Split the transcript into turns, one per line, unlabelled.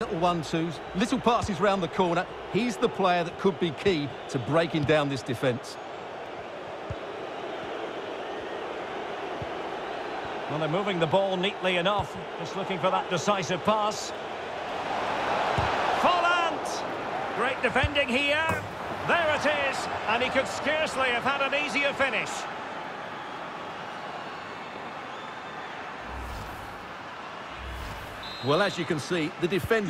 Little one-twos, little passes round the corner. He's the player that could be key to breaking down this defence.
Well, they're moving the ball neatly enough. Just looking for that decisive pass. Folland! Great defending here. There it is. And he could scarcely have had an easier finish.
Well, as you can see, the defending...